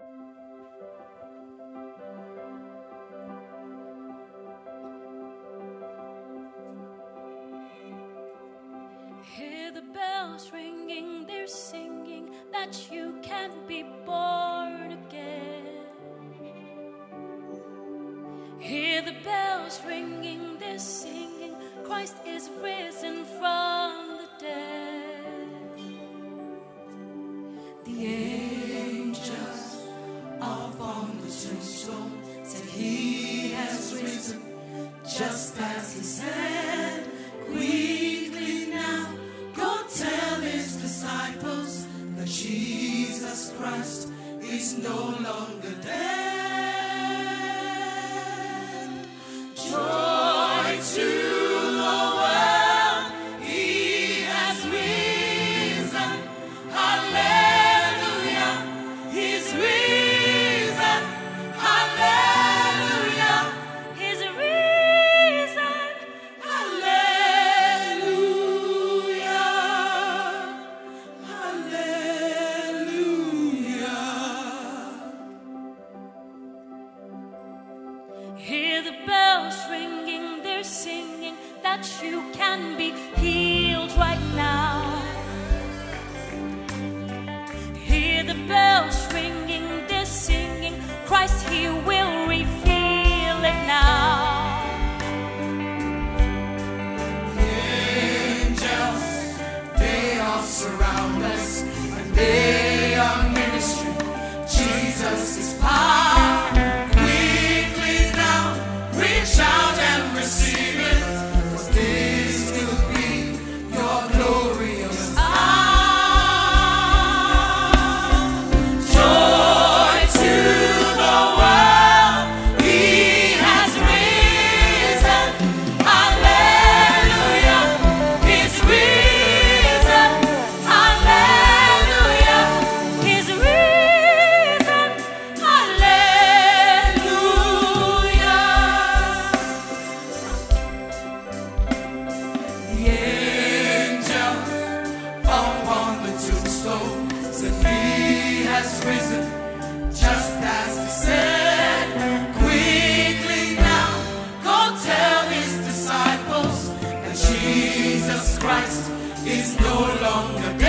Hear the bells ringing, they're singing that you can be born again. Hear the bells ringing, they're singing Christ is risen from the dead. The on the tombstone said he has risen, just as he said. Quickly now, go tell his disciples that Jesus Christ is no longer dead. that you can be healed right now. Hear the bells ringing, they're singing, Christ, He will. Christ is no longer.